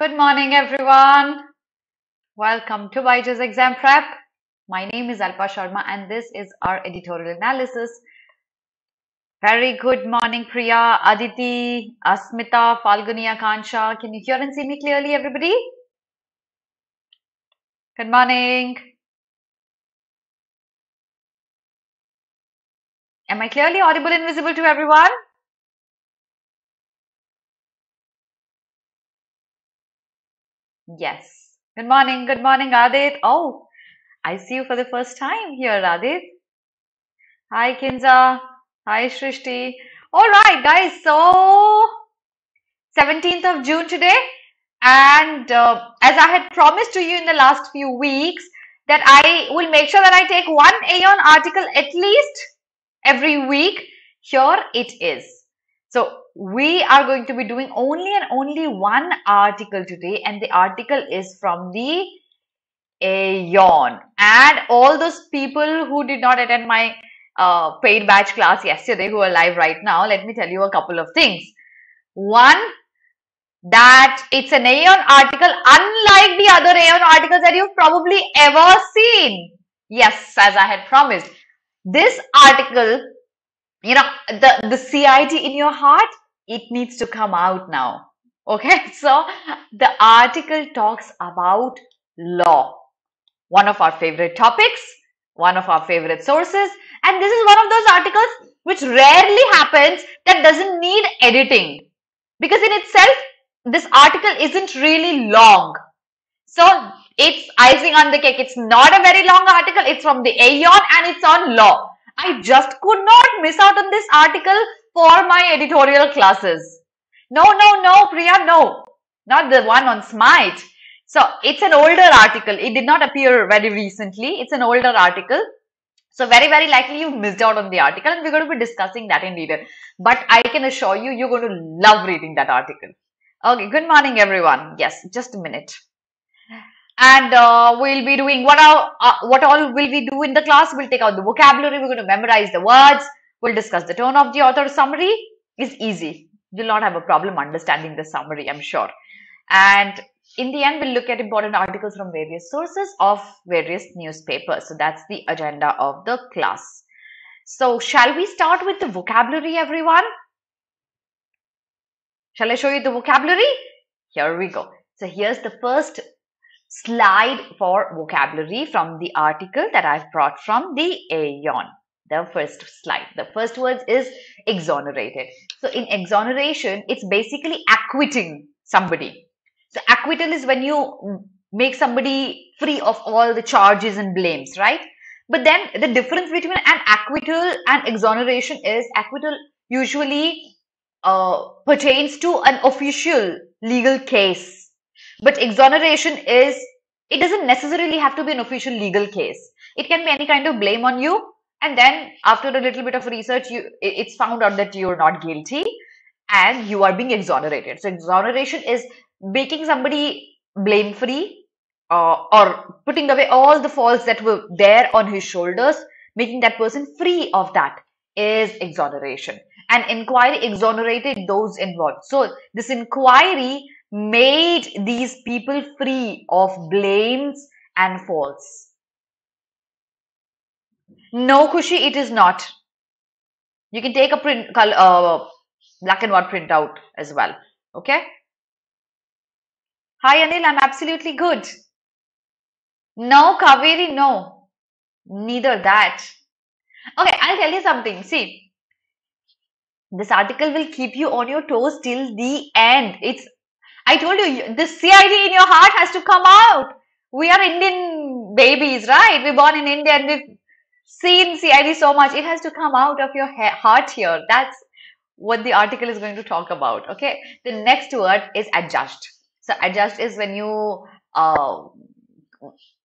Good morning, everyone. Welcome to Byju's Exam Prep. My name is Alpa Sharma, and this is our editorial analysis. Very good morning, Priya, Aditi, Asmita, Falguni, Akansha. Can you hear and see me clearly, everybody? Good morning. Am I clearly audible and visible to everyone? Yes. Good morning. Good morning, Adit. Oh, I see you for the first time here, Adit. Hi, Kinza. Hi, Shrishti. All right, guys. So, 17th of June today. And uh, as I had promised to you in the last few weeks, that I will make sure that I take one Aeon article at least every week. Here it is. So we are going to be doing only and only one article today and the article is from the Aeon and all those people who did not attend my uh, paid batch class yesterday who are live right now, let me tell you a couple of things. One, that it's an Aeon article unlike the other Aeon articles that you've probably ever seen. Yes, as I had promised. This article, you know, the, the CID in your heart it needs to come out now. Okay, so the article talks about law, one of our favorite topics, one of our favorite sources, and this is one of those articles which rarely happens that doesn't need editing because in itself this article isn't really long. So it's icing on the cake. It's not a very long article. It's from the Aeon and it's on law. I just could not miss out on this article for my editorial classes. No, no, no, Priya, no. Not the one on Smite. So it's an older article. It did not appear very recently. It's an older article. So very, very likely you missed out on the article and we're going to be discussing that in detail. But I can assure you, you're going to love reading that article. Okay, good morning everyone. Yes, just a minute. And uh, we'll be doing what, our, uh, what all will we do in the class? We'll take out the vocabulary. We're going to memorize the words. We'll discuss the tone of the author summary. is easy. You'll not have a problem understanding the summary, I'm sure. And in the end, we'll look at important articles from various sources of various newspapers. So that's the agenda of the class. So shall we start with the vocabulary, everyone? Shall I show you the vocabulary? Here we go. So here's the first slide for vocabulary from the article that I've brought from the Aeon the first slide. The first word is exonerated. So in exoneration, it's basically acquitting somebody. So acquittal is when you make somebody free of all the charges and blames, right? But then the difference between an acquittal and exoneration is acquittal usually uh, pertains to an official legal case. But exoneration is, it doesn't necessarily have to be an official legal case. It can be any kind of blame on you and then after a little bit of research you it's found out that you're not guilty and you are being exonerated. So exoneration is making somebody blame free uh, or putting away all the faults that were there on his shoulders making that person free of that is exoneration. And inquiry exonerated those involved. So this inquiry made these people free of blames and faults no, Kushi, it is not. You can take a print, color, uh, black and white printout as well. Okay. Hi, Anil. I'm absolutely good. No, Kaveri, no. Neither that. Okay, I'll tell you something. See, this article will keep you on your toes till the end. It's, I told you, the CID in your heart has to come out. We are Indian babies, right? We're born in India and we've seen CID so much, it has to come out of your heart here. That's what the article is going to talk about. Okay. The next word is adjudge. So adjudge is when you uh,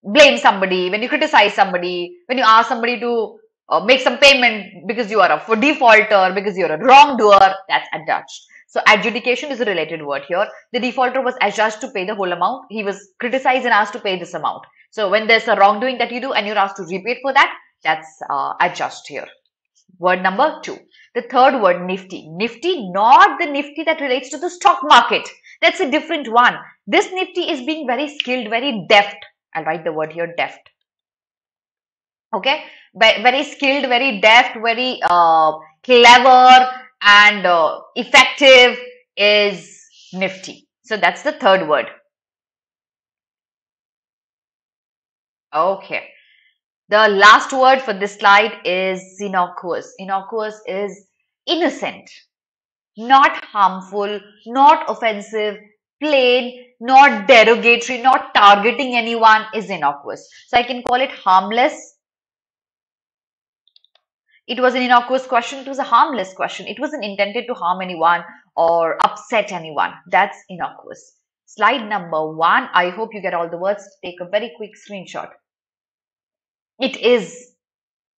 blame somebody, when you criticize somebody, when you ask somebody to uh, make some payment because you are a defaulter, because you're a wrongdoer, that's adjudge. So adjudication is a related word here. The defaulter was adjudged to pay the whole amount. He was criticized and asked to pay this amount. So when there's a wrongdoing that you do and you're asked to repay for that, that's uh, adjudge here. Word number two. The third word, nifty. Nifty, not the nifty that relates to the stock market. That's a different one. This Nifty is being very skilled, very deft. I'll write the word here, deft. Okay, very skilled, very deft, very uh, clever and uh, effective is Nifty. So that's the third word. Okay. The last word for this slide is innocuous. Innocuous is innocent, not harmful, not offensive, plain, not derogatory, not targeting anyone is innocuous. So I can call it harmless. It was an innocuous question. It was a harmless question. It wasn't intended to harm anyone or upset anyone. That's innocuous. Slide number one. I hope you get all the words. Take a very quick screenshot. It is.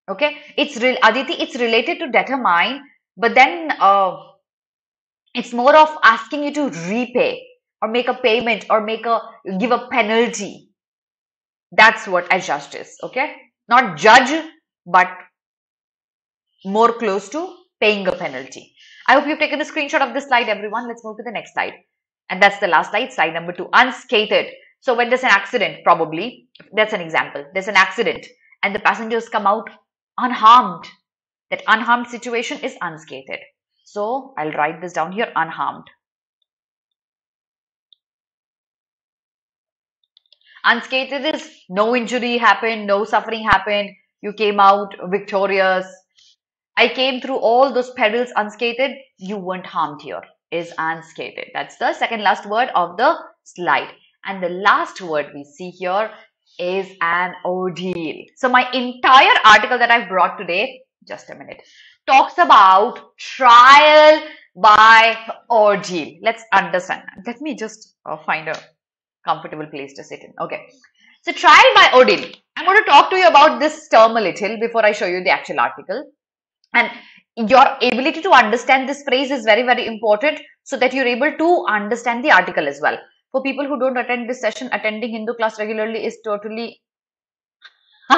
Okay. It's real. Aditi, it's related to determine, but then uh, it's more of asking you to repay or make a payment or make a give a penalty. That's what adjudge is. Okay. Not judge, but more close to paying a penalty. I hope you've taken a screenshot of this slide, everyone. Let's move to the next slide. And that's the last slide, slide number two, unscathed. So when there's an accident, probably, that's an example. There's an accident and the passengers come out unharmed. That unharmed situation is unscathed. So I'll write this down here, unharmed. Unscathed is no injury happened, no suffering happened, you came out victorious. I came through all those perils unscathed, you weren't harmed here, is unscathed. That's the second last word of the slide. And the last word we see here is an ordeal. So my entire article that I've brought today, just a minute, talks about trial by ordeal. Let's understand. Let me just uh, find a comfortable place to sit in. Okay. So trial by ordeal. I'm going to talk to you about this term a little before I show you the actual article. And your ability to understand this phrase is very, very important so that you're able to understand the article as well for people who don't attend this session, attending Hindu class regularly is totally,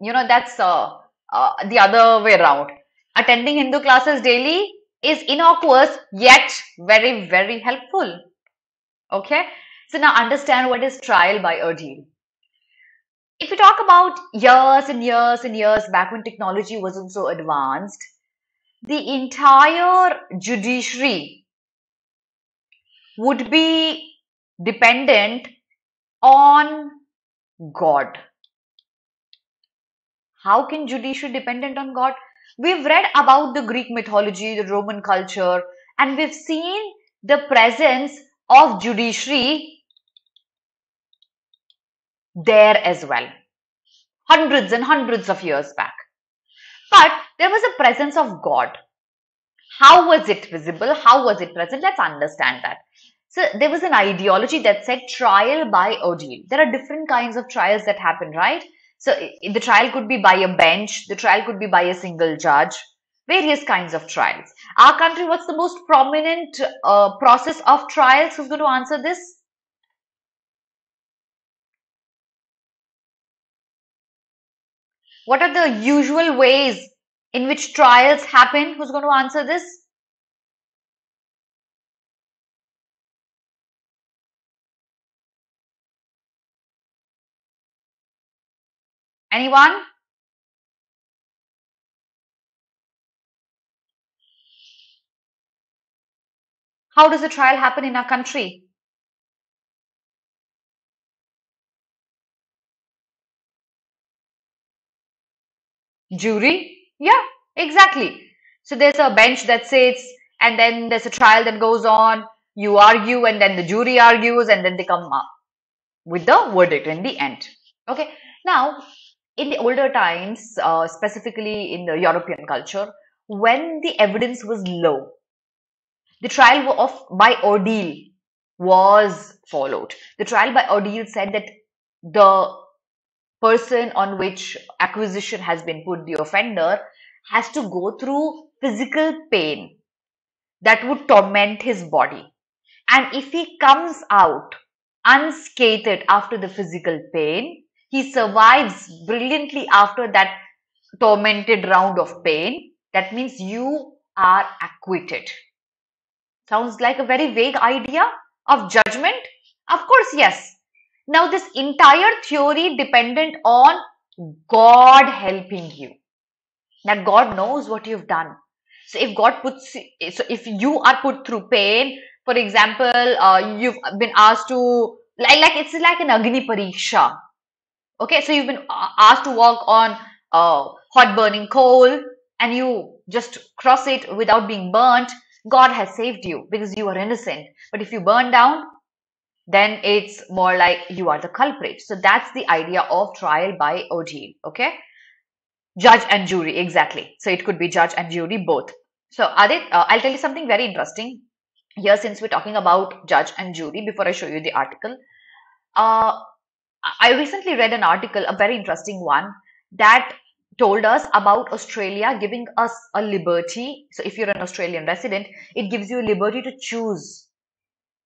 you know, that's uh, uh, the other way around. Attending Hindu classes daily is innocuous yet very, very helpful. Okay. So now understand what is trial by ordeal. If we talk about years and years and years back when technology wasn't so advanced, the entire judiciary would be dependent on God. How can judiciary dependent on God? We've read about the Greek mythology, the Roman culture, and we've seen the presence of judiciary there as well. Hundreds and hundreds of years back. But there was a presence of God. How was it visible? How was it present? Let's understand that. So there was an ideology that said trial by ordeal. There are different kinds of trials that happen, right? So the trial could be by a bench, the trial could be by a single judge, various kinds of trials. Our country, what's the most prominent uh, process of trials? Who's going to answer this? What are the usual ways in which trials happen? Who's going to answer this? Anyone? How does a trial happen in our country? Jury? Yeah, exactly. So there's a bench that sits and then there's a trial that goes on. You argue and then the jury argues and then they come up with the verdict in the end. Okay. Now, in the older times, uh, specifically in the European culture, when the evidence was low, the trial of by ordeal was followed. The trial by ordeal said that the person on which acquisition has been put, the offender, has to go through physical pain that would torment his body. And if he comes out unscathed after the physical pain, he survives brilliantly after that tormented round of pain. That means you are acquitted. Sounds like a very vague idea of judgment? Of course, yes. Now, this entire theory dependent on God helping you. That God knows what you've done. So if God puts, so if you are put through pain, for example, uh, you've been asked to, like, like it's like an Agni Pariksha. Okay, so you've been asked to walk on uh, hot burning coal and you just cross it without being burnt. God has saved you because you are innocent. But if you burn down, then it's more like you are the culprit. So that's the idea of trial by ordeal. Okay. Judge and jury, exactly. So it could be judge and jury both. So Adit, uh, I'll tell you something very interesting here since we're talking about judge and jury before I show you the article. Uh, I recently read an article, a very interesting one, that told us about Australia giving us a liberty. So if you're an Australian resident, it gives you a liberty to choose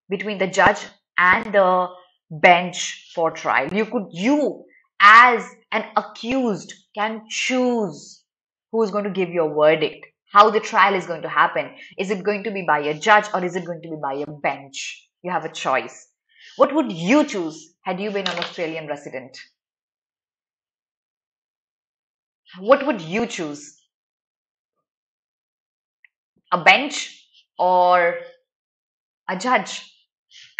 between the judge and the bench for trial. You could, you as an accused can choose who is going to give your verdict, how the trial is going to happen. Is it going to be by a judge or is it going to be by a bench? You have a choice. What would you choose had you been an Australian resident? What would you choose? A bench or a judge?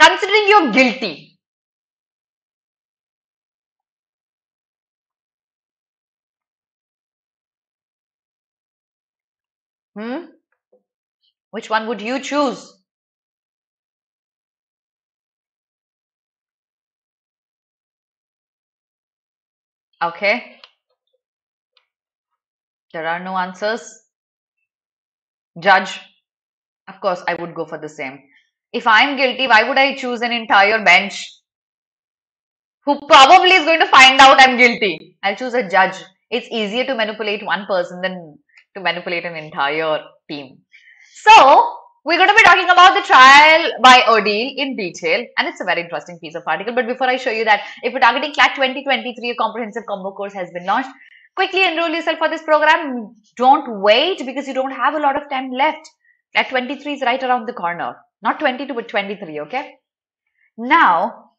Considering you're guilty, Hmm? Which one would you choose? Okay. There are no answers. Judge. Of course, I would go for the same. If I'm guilty, why would I choose an entire bench who probably is going to find out I'm guilty? I'll choose a judge. It's easier to manipulate one person than to manipulate an entire team. So, we're going to be talking about the trial by ordeal in detail and it's a very interesting piece of article. But before I show you that, if you're targeting CLAT 2023, a comprehensive combo course has been launched. Quickly enroll yourself for this program. Don't wait because you don't have a lot of time left. CLAT 23 is right around the corner. Not 22 but 23, okay? Now,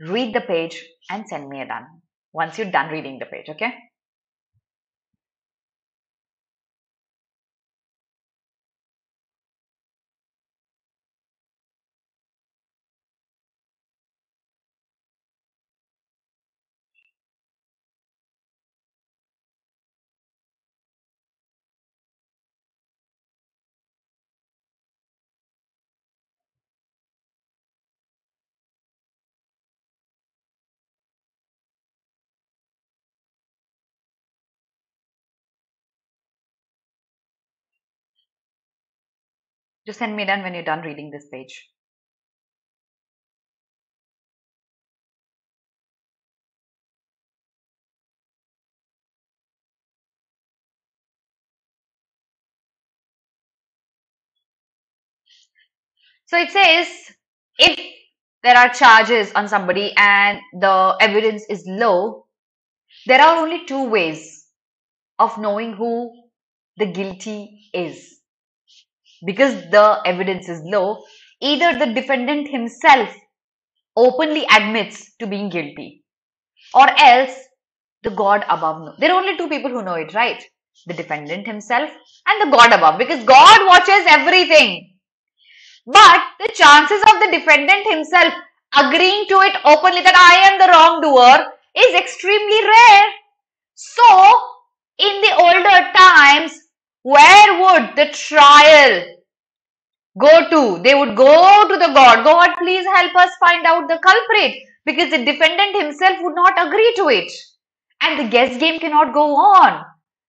read the page and send me a done once you're done reading the page, okay? Just send me done when you're done reading this page. So it says if there are charges on somebody and the evidence is low, there are only two ways of knowing who the guilty is because the evidence is low, either the defendant himself openly admits to being guilty or else the God above knows. There are only two people who know it, right? The defendant himself and the God above because God watches everything. But the chances of the defendant himself agreeing to it openly that I am the wrongdoer is extremely rare. So, in the older times, where would the trial go to? They would go to the God. God, please help us find out the culprit because the defendant himself would not agree to it. And the guess game cannot go on.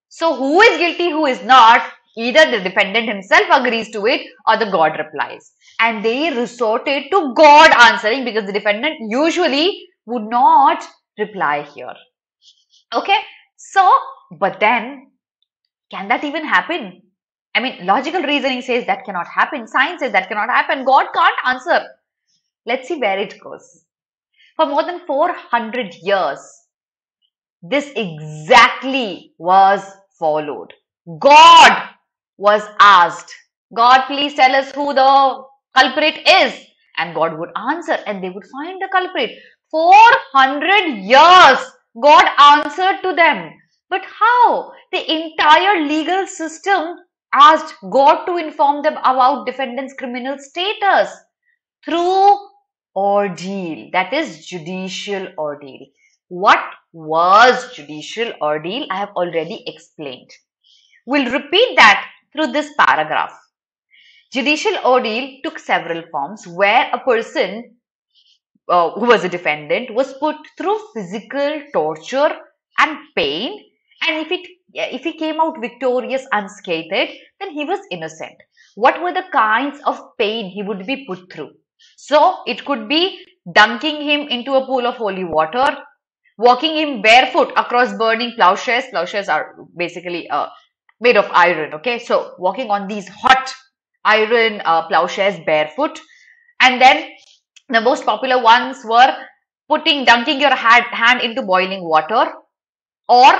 So who is guilty, who is not? Either the defendant himself agrees to it or the God replies. And they resorted to God answering because the defendant usually would not reply here. Okay. So, but then can that even happen? I mean, logical reasoning says that cannot happen. Science says that cannot happen. God can't answer. Let's see where it goes. For more than 400 years, this exactly was followed. God was asked God, please tell us who the culprit is. And God would answer and they would find the culprit. 400 years God answered to them. But how? The entire legal system asked God to inform them about defendant's criminal status through ordeal. That is judicial ordeal. What was judicial ordeal? I have already explained. We'll repeat that through this paragraph. Judicial ordeal took several forms where a person uh, who was a defendant was put through physical torture and pain and if it if he came out victorious unscathed then he was innocent. What were the kinds of pain he would be put through? So it could be dunking him into a pool of holy water walking him barefoot across burning plowshares. Plowshares are basically uh, made of iron okay? So walking on these hot iron uh, plowshares barefoot. And then the most popular ones were putting dunking your hand, hand into boiling water or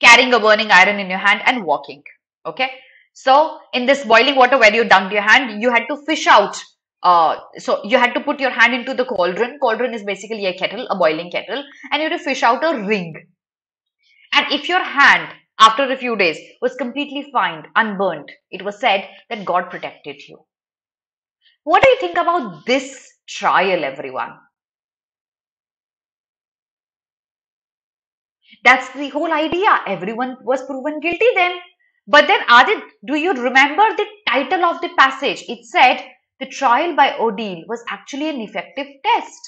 carrying a burning iron in your hand and walking okay? So in this boiling water where you dunked your hand you had to fish out uh, so you had to put your hand into the cauldron. Cauldron is basically a kettle a boiling kettle and you had to fish out a ring. And if your hand after a few days was completely fine unburnt it was said that god protected you. What do you think about this trial everyone That's the whole idea. Everyone was proven guilty then. But then, Adit, do you remember the title of the passage? It said the trial by ordeal was actually an effective test.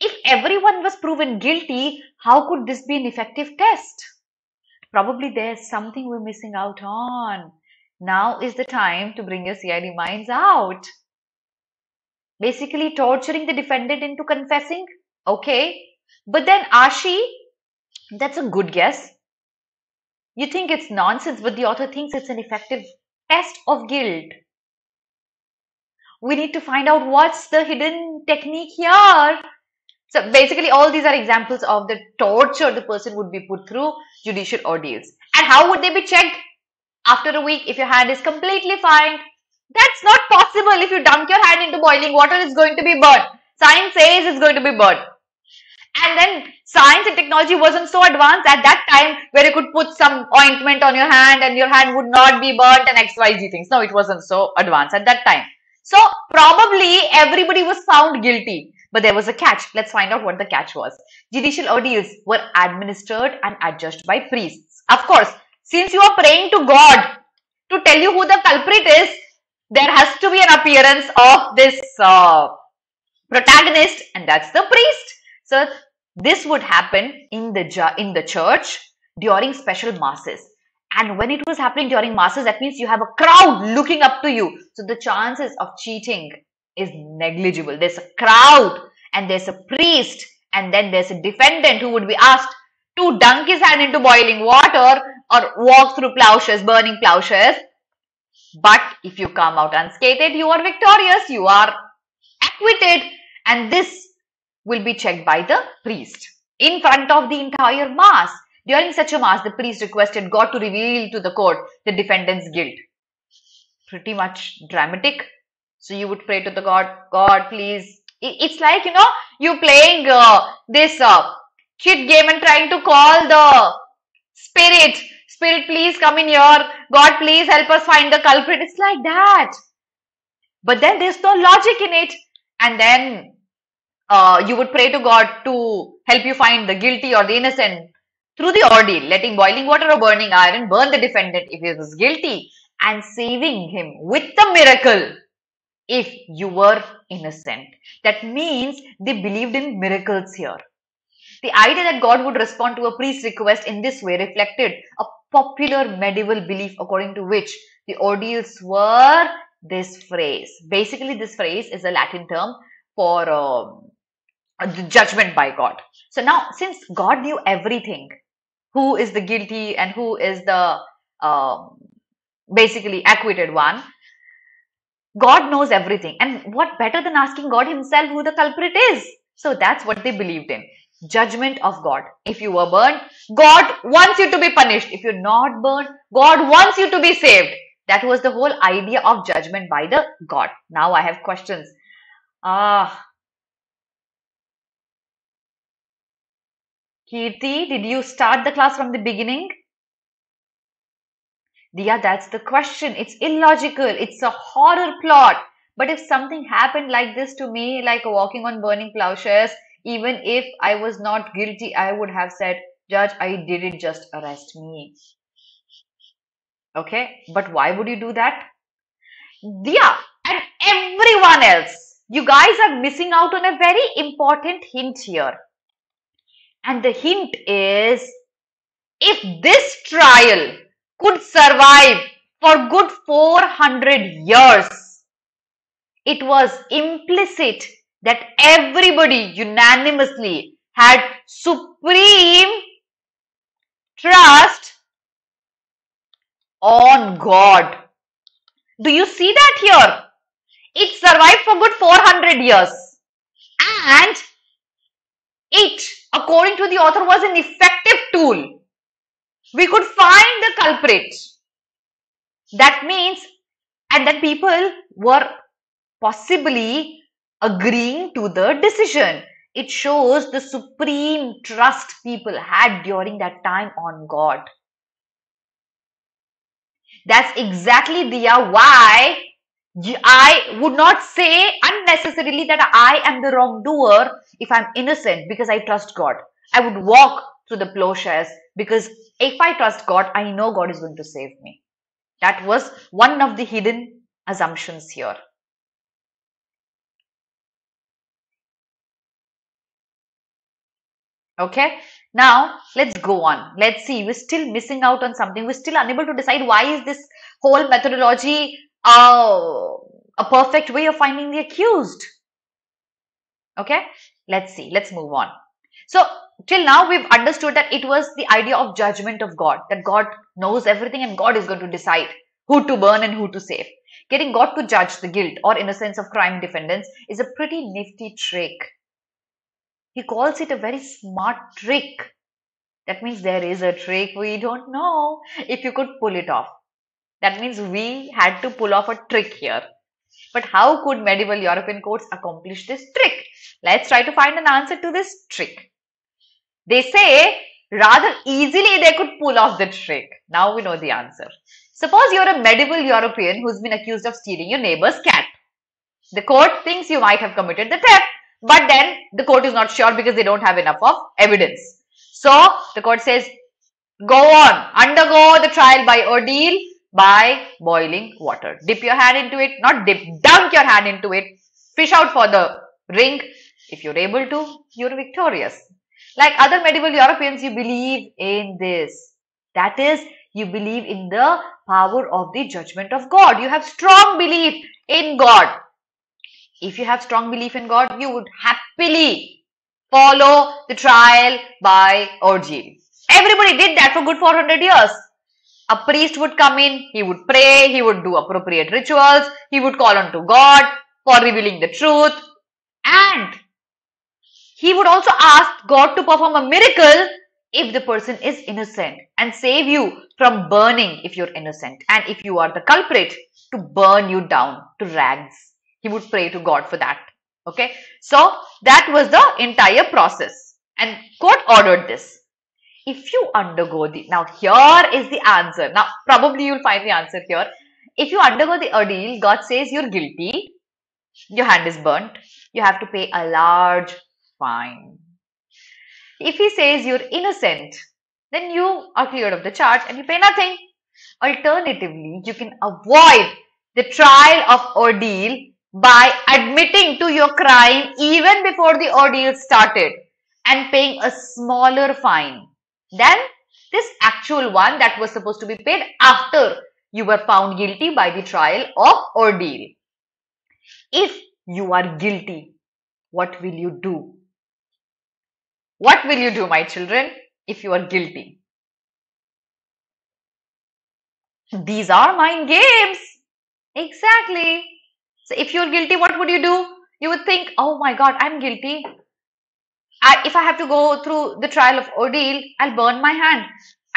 If everyone was proven guilty, how could this be an effective test? Probably there's something we're missing out on. Now is the time to bring your CID minds out. Basically, torturing the defendant into confessing. Okay. But then Ashi that's a good guess. You think it's nonsense, but the author thinks it's an effective test of guilt. We need to find out what's the hidden technique here. So basically, all these are examples of the torture the person would be put through judicial ordeals. And how would they be checked? After a week, if your hand is completely fine, that's not possible. If you dunk your hand into boiling water, it's going to be burnt. Science says it's going to be burnt. And then science and technology wasn't so advanced at that time where you could put some ointment on your hand and your hand would not be burnt and XYZ things. No, it wasn't so advanced at that time. So probably everybody was found guilty. But there was a catch. Let's find out what the catch was. Judicial ordeals were administered and adjudged by priests. Of course, since you are praying to God to tell you who the culprit is, there has to be an appearance of this uh, protagonist and that's the priest. So this would happen in the in the church during special masses. And when it was happening during masses, that means you have a crowd looking up to you. So the chances of cheating is negligible. There's a crowd and there's a priest and then there's a defendant who would be asked to dunk his hand into boiling water or walk through plowshares, burning plowshares. But if you come out unscathed, you are victorious, you are acquitted. And this will be checked by the priest in front of the entire mass. During such a mass, the priest requested God to reveal to the court the defendant's guilt. Pretty much dramatic. So you would pray to the God, God, please. It's like, you know, you playing uh, this uh, kid game and trying to call the spirit. Spirit, please come in here. God, please help us find the culprit. It's like that. But then there's no logic in it. And then uh, you would pray to God to help you find the guilty or the innocent through the ordeal, letting boiling water or burning iron burn the defendant if he was guilty and saving him with the miracle if you were innocent. That means they believed in miracles here. The idea that God would respond to a priest's request in this way reflected a popular medieval belief according to which the ordeals were this phrase. Basically, this phrase is a Latin term for um, the judgment by God. So now, since God knew everything, who is the guilty and who is the um, basically acquitted one, God knows everything. And what better than asking God Himself who the culprit is? So that's what they believed in. Judgment of God. If you were burned, God wants you to be punished. If you're not burned, God wants you to be saved. That was the whole idea of judgment by the God. Now I have questions. Ah. Kirti, did you start the class from the beginning? Yeah, that's the question. It's illogical. It's a horror plot. But if something happened like this to me, like walking on burning plowshares, even if I was not guilty, I would have said, Judge, I didn't just arrest me. Okay, but why would you do that? Yeah, and everyone else, you guys are missing out on a very important hint here. And the hint is if this trial could survive for good 400 years, it was implicit that everybody unanimously had supreme trust on God. Do you see that here? It survived for good 400 years. And it, according to the author, was an effective tool. We could find the culprit. That means, and that people were possibly agreeing to the decision. It shows the supreme trust people had during that time on God. That's exactly the why I would not say unnecessarily that I am the wrongdoer if I'm innocent because I trust God. I would walk through the plowshares because if I trust God, I know God is going to save me. That was one of the hidden assumptions here. Okay. Now let's go on. Let's see. We're still missing out on something. We're still unable to decide why is this whole methodology uh, a perfect way of finding the accused. Okay. Let's see. Let's move on. So till now we've understood that it was the idea of judgment of God, that God knows everything and God is going to decide who to burn and who to save. Getting God to judge the guilt or innocence of crime defendants is a pretty nifty trick. He calls it a very smart trick. That means there is a trick we don't know if you could pull it off. That means we had to pull off a trick here. But how could medieval European courts accomplish this trick? Let's try to find an answer to this trick. They say rather easily they could pull off the trick. Now we know the answer. Suppose you're a medieval European who's been accused of stealing your neighbor's cat. The court thinks you might have committed the theft but then the court is not sure because they don't have enough of evidence. So the court says, go on, undergo the trial by ordeal by boiling water. Dip your hand into it, not dip, dunk your hand into it, fish out for the ring. If you're able to, you're victorious. Like other medieval Europeans, you believe in this. That is, you believe in the power of the judgment of God. You have strong belief in God. If you have strong belief in God, you would happily follow the trial by ordeal. Everybody did that for good 400 years. A priest would come in, he would pray, he would do appropriate rituals, he would call on to God for revealing the truth, and he would also ask God to perform a miracle if the person is innocent and save you from burning if you're innocent and if you are the culprit to burn you down to rags. He would pray to God for that. Okay. So that was the entire process and court ordered this. If you undergo the, now here is the answer. Now probably you'll find the answer here. If you undergo the ordeal, God says you're guilty, your hand is burnt, you have to pay a large fine. If he says you're innocent, then you are cleared of the charge and you pay nothing. Alternatively, you can avoid the trial of ordeal by admitting to your crime even before the ordeal started and paying a smaller fine than this actual one that was supposed to be paid after you were found guilty by the trial of ordeal. If you are guilty, what will you do? What will you do, my children, if you are guilty? These are mind games. Exactly. So if you're guilty, what would you do? You would think, oh my God, I'm guilty. I, if I have to go through the trial of ordeal, I'll burn my hand.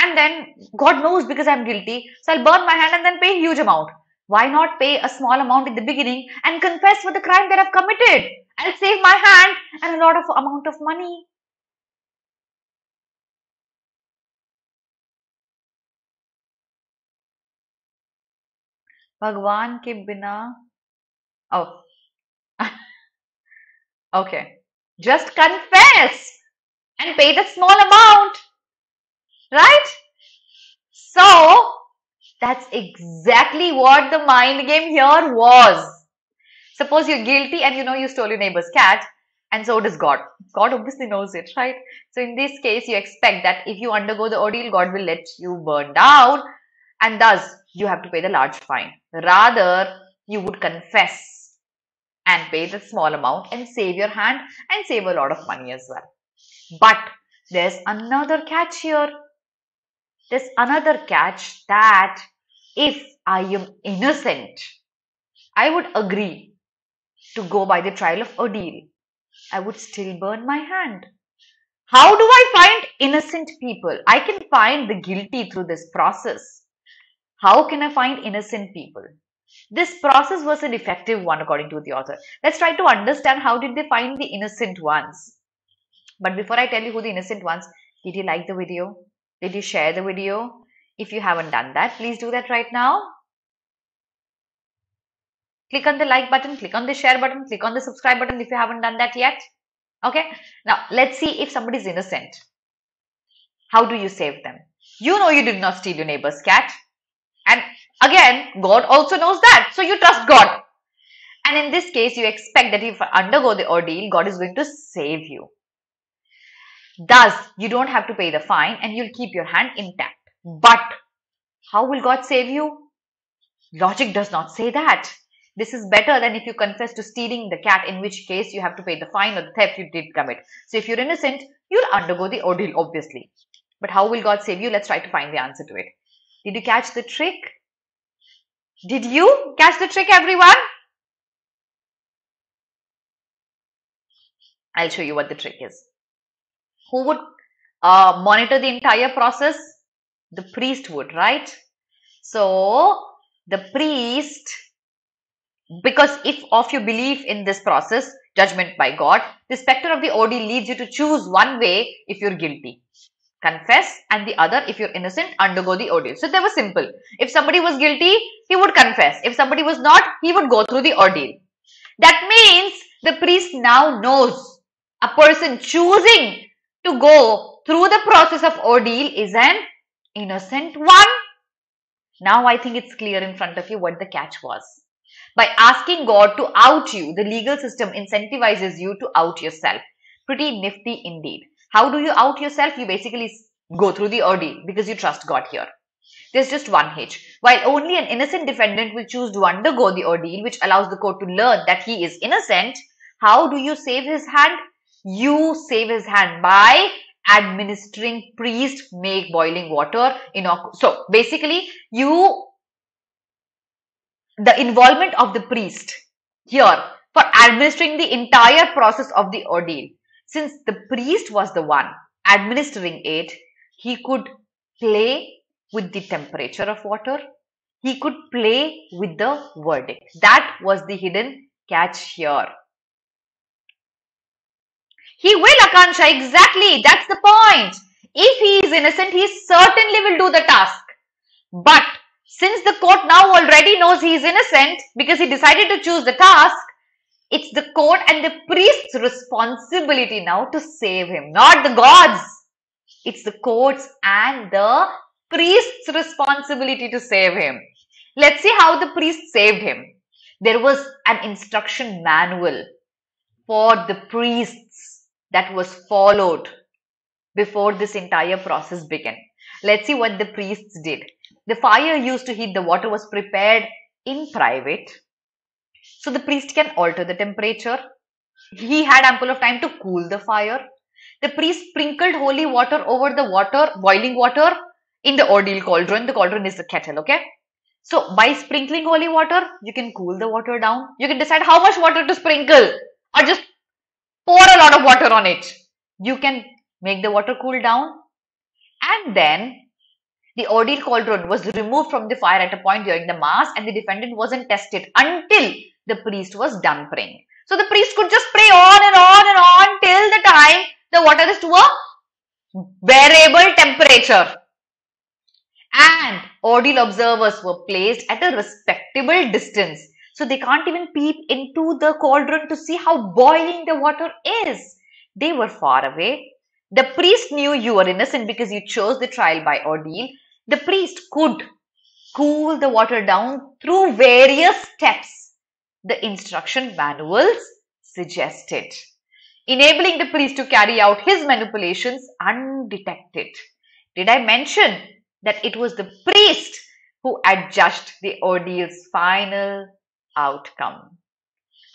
and then God knows because I'm guilty, so I'll burn my hand and then pay a huge amount. Why not pay a small amount in the beginning and confess for the crime that I've committed? I'll save my hand and a lot of amount of money. भगवान के बिना oh okay just confess and pay the small amount. Right? So that's exactly what the mind game here was. Suppose you're guilty and you know you stole your neighbor's cat and so does god. God obviously knows it right? So in this case you expect that if you undergo the ordeal god will let you burn down and thus you have to pay the large fine. Rather, you would confess and pay the small amount and save your hand and save a lot of money as well. But there's another catch here. There's another catch that if I am innocent, I would agree to go by the trial of ordeal. I would still burn my hand. How do I find innocent people? I can find the guilty through this process. How can I find innocent people? This process was an effective one according to the author. Let's try to understand how did they find the innocent ones. But before I tell you who the innocent ones, did you like the video? Did you share the video? If you haven't done that, please do that right now. Click on the like button, click on the share button, click on the subscribe button if you haven't done that yet. Okay. Now, let's see if somebody is innocent. How do you save them? You know you did not steal your neighbor's cat. And again, God also knows that. So you trust God. And in this case, you expect that if you undergo the ordeal, God is going to save you. Thus, you don't have to pay the fine and you'll keep your hand intact. But how will God save you? Logic does not say that. This is better than if you confess to stealing the cat, in which case you have to pay the fine or the theft you did commit. So if you're innocent, you'll undergo the ordeal, obviously. But how will God save you? Let's try to find the answer to it. Did you catch the trick? Did you catch the trick, everyone? I'll show you what the trick is. Who would uh, monitor the entire process? The priest would, right? So, the priest, because if of your belief in this process, judgment by God, the specter of the OD leads you to choose one way if you're guilty confess and the other if you're innocent undergo the ordeal. So they were simple. If somebody was guilty he would confess. If somebody was not he would go through the ordeal. That means the priest now knows a person choosing to go through the process of ordeal is an innocent one. Now i think it's clear in front of you what the catch was. By asking god to out you the legal system incentivizes you to out yourself. Pretty nifty indeed how do you out yourself? You basically go through the ordeal because you trust God here. There's just one hitch. While only an innocent defendant will choose to undergo the ordeal, which allows the court to learn that he is innocent, how do you save his hand? You save his hand by administering priest make boiling water in so basically you the involvement of the priest here for administering the entire process of the ordeal since the priest was the one administering it, he could play with the temperature of water. He could play with the verdict. That was the hidden catch here. He will, Akansha, exactly. That's the point. If he is innocent, he certainly will do the task. But since the court now already knows he is innocent because he decided to choose the task, it's the court and the priest's responsibility now to save him, not the gods. It's the court's and the priest's responsibility to save him. Let's see how the priest saved him. There was an instruction manual for the priests that was followed before this entire process began. Let's see what the priests did. The fire used to heat the water was prepared in private so the priest can alter the temperature. He had ample of time to cool the fire. The priest sprinkled holy water over the water, boiling water in the ordeal cauldron. The cauldron is the kettle, okay? So by sprinkling holy water, you can cool the water down. You can decide how much water to sprinkle or just pour a lot of water on it. You can make the water cool down and then The ordeal cauldron was removed from the fire at a point during the mass and the defendant wasn't tested until the priest was done praying. So the priest could just pray on and on and on till the time the water is to a bearable temperature. And ordeal observers were placed at a respectable distance. So they can't even peep into the cauldron to see how boiling the water is. They were far away. The priest knew you were innocent because you chose the trial by ordeal. The priest could cool the water down through various steps the instruction manuals suggested, enabling the priest to carry out his manipulations undetected. Did I mention that it was the priest who adjudged the ordeal's final outcome?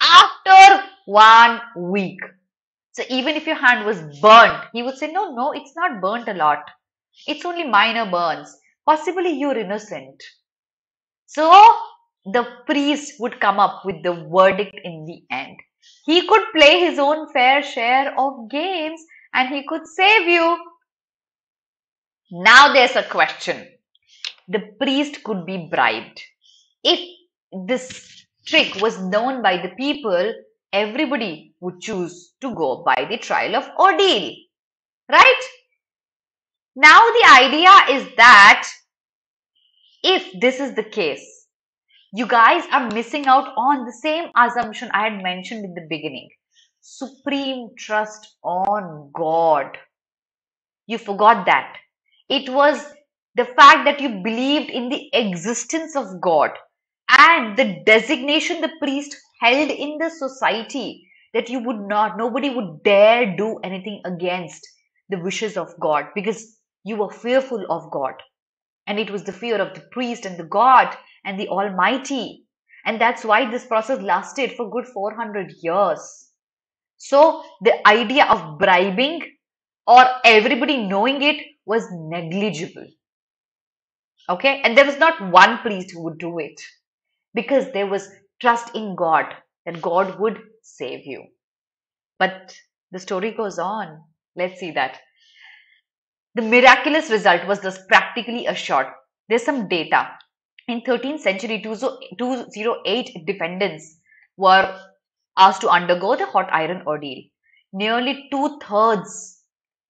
After one week. So even if your hand was burnt, he would say, no, no, it's not burnt a lot. It's only minor burns. Possibly you're innocent. So the priest would come up with the verdict in the end. He could play his own fair share of games and he could save you. Now there's a question. The priest could be bribed. If this trick was known by the people, everybody would choose to go by the trial of ordeal. Right? Now the idea is that if this is the case, you guys are missing out on the same assumption I had mentioned in the beginning. Supreme trust on God. You forgot that. It was the fact that you believed in the existence of God and the designation the priest held in the society that you would not, nobody would dare do anything against the wishes of God because you were fearful of God. And it was the fear of the priest and the God and the Almighty. And that's why this process lasted for good 400 years. So the idea of bribing or everybody knowing it was negligible. Okay. And there was not one priest who would do it because there was trust in God that God would save you. But the story goes on. Let's see that. The miraculous result was thus practically assured. There's some data in 13th century, 208 defendants were asked to undergo the hot iron ordeal. Nearly two-thirds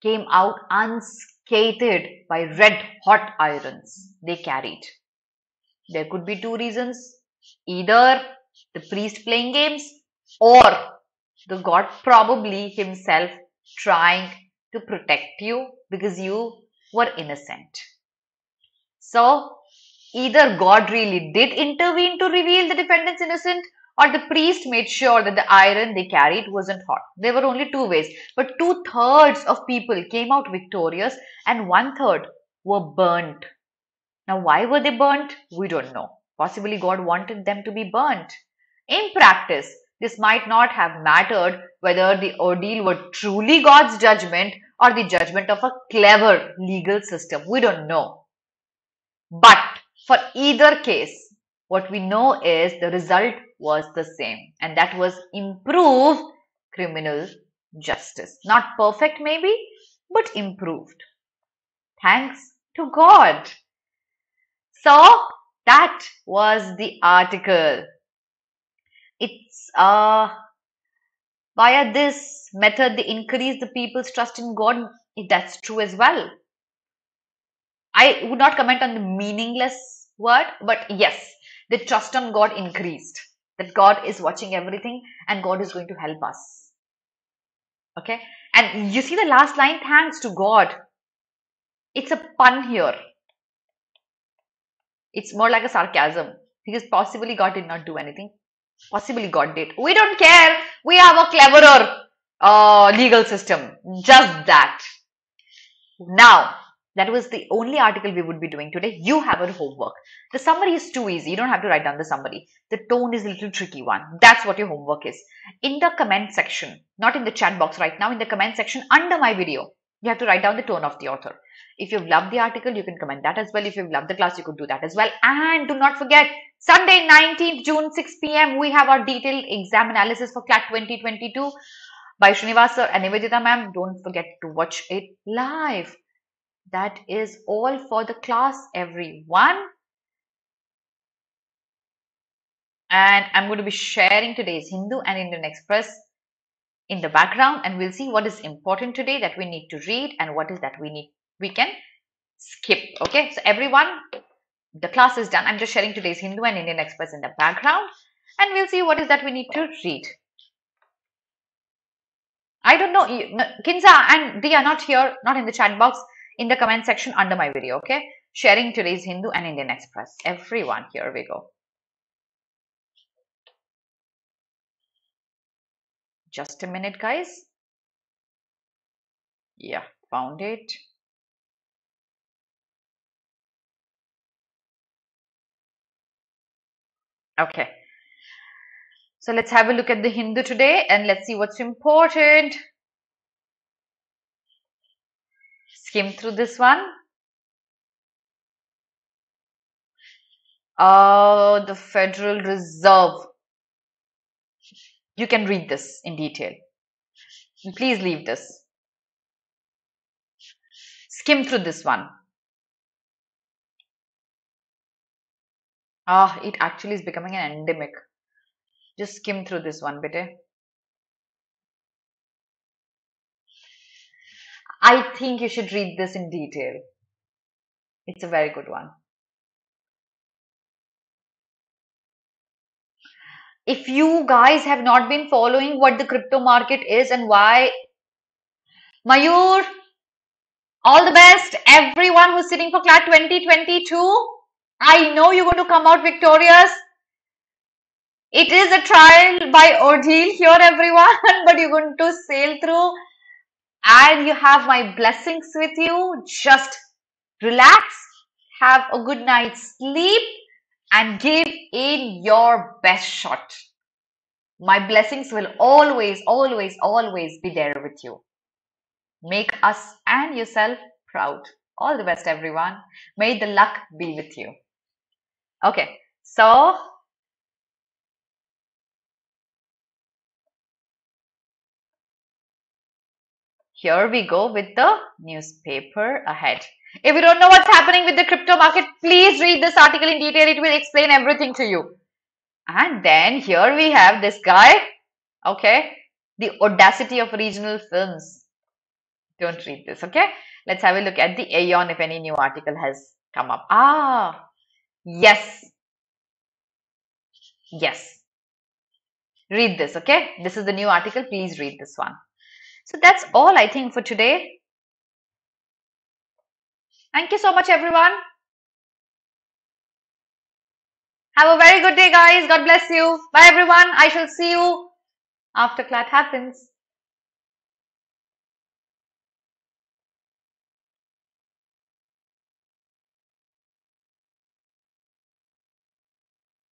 came out unscathed by red hot irons they carried. There could be two reasons. Either the priest playing games or the god probably himself trying to protect you because you were innocent. So Either God really did intervene to reveal the defendant's innocent or the priest made sure that the iron they carried wasn't hot. There were only two ways, but two thirds of people came out victorious and one third were burnt. Now, why were they burnt? We don't know. Possibly God wanted them to be burnt. In practice, this might not have mattered whether the ordeal were truly God's judgment or the judgment of a clever legal system. We don't know. But for either case, what we know is the result was the same and that was improve criminal justice. Not perfect maybe, but improved. Thanks to God. So that was the article. It's uh, via this method they increase the people's trust in God. That's true as well. I would not comment on the meaningless word, but yes, the trust on God increased. That God is watching everything and God is going to help us. Okay. And you see the last line, thanks to God. It's a pun here. It's more like a sarcasm because possibly God did not do anything. Possibly God did. We don't care. We have a cleverer uh, legal system. Just that. Now, that was the only article we would be doing today. You have a homework. The summary is too easy. You don't have to write down the summary. The tone is a little tricky one. That's what your homework is. In the comment section, not in the chat box right now, in the comment section under my video, you have to write down the tone of the author. If you've loved the article, you can comment that as well. If you've loved the class, you could do that as well. And do not forget, Sunday 19th June 6 p.m. we have our detailed exam analysis for CLAT 2022 by Srinivas sir and Nivedita ma'am. Don't forget to watch it live. That is all for the class, everyone. And I'm going to be sharing today's Hindu and Indian Express in the background and we'll see what is important today that we need to read and what is that we need we can skip okay? So everyone the class is done. I'm just sharing today's hindu and indian express in the background and we'll see what is that we need to read. I don't know kinza and they are not here not in the chat box in the comment section under my video okay sharing today's hindu and indian express everyone here we go Just a minute, guys. Yeah, found it. Okay. So let's have a look at the Hindu today and let's see what's important. Skim through this one. Oh, the Federal Reserve. You can read this in detail. Please leave this. Skim through this one. Ah, it actually is becoming an endemic. Just skim through this one, bit. I think you should read this in detail. It's a very good one. if you guys have not been following what the crypto market is and why Mayur all the best everyone who's sitting for CLAT 2022 I know you're going to come out victorious it is a trial by ordeal here everyone but you're going to sail through and you have my blessings with you just relax have a good night's sleep and give in your best shot. My blessings will always, always, always be there with you. Make us and yourself proud. All the best, everyone. May the luck be with you. Okay, so here we go with the newspaper ahead. If you don't know what's happening with the crypto market, please read this article in detail. It will explain everything to you. And then here we have this guy. Okay. The audacity of regional films. Don't read this. Okay. Let's have a look at the Aeon if any new article has come up. Ah, yes. Yes. Read this. Okay. This is the new article. Please read this one. So that's all I think for today. Thank you so much, everyone. Have a very good day, guys. God bless you. Bye, everyone. I shall see you after CLAT happens.